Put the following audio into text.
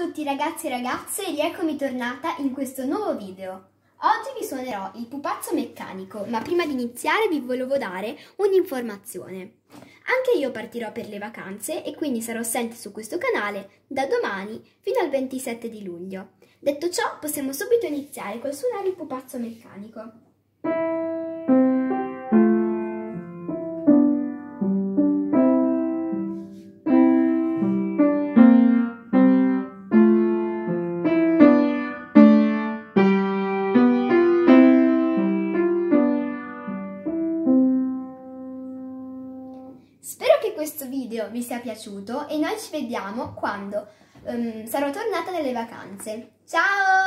tutti ragazzi e ragazze e rieccomi tornata in questo nuovo video. Oggi vi suonerò il pupazzo meccanico, ma prima di iniziare vi volevo dare un'informazione. Anche io partirò per le vacanze e quindi sarò assente su questo canale da domani fino al 27 di luglio. Detto ciò, possiamo subito iniziare col suonare il pupazzo meccanico. Spero che questo video vi sia piaciuto e noi ci vediamo quando um, sarò tornata dalle vacanze. Ciao!